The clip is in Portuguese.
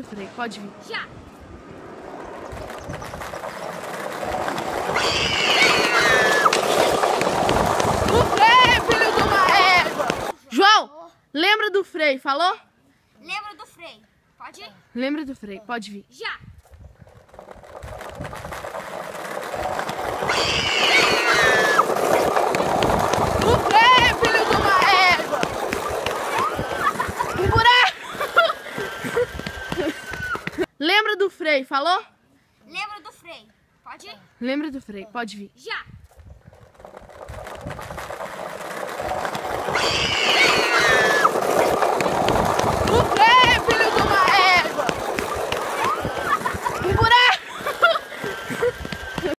do Frei, pode vir. Já! O Frei, filho de uma égua! João, lembra do Frei, falou? Lembra do freio? Pode ir? Lembra do Frei, pode vir. Já! O Frei, filho de uma égua! Um buraco! Lembra do Frei, falou? Lembra do freio? Pode ir? Lembra do Frei, pode vir. Já!